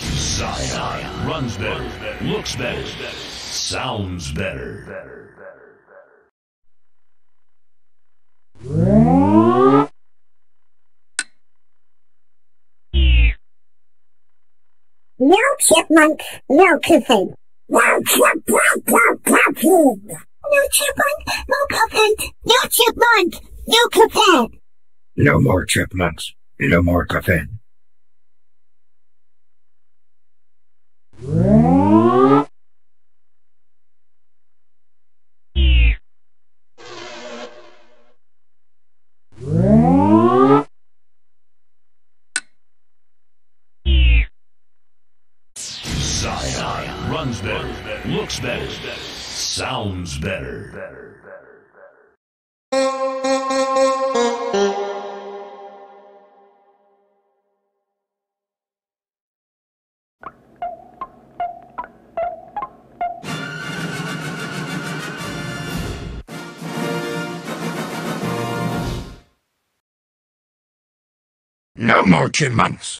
Zion runs better, looks better, sounds better. No chipmunk, no Cuphead. No chipmunk, no Cuphead. No chipmunk, no Cuphead. No chipmunk, no Cuphead. No more chipmunks. No more caffeine. Runs better, looks better, sounds better. No more chipmunks.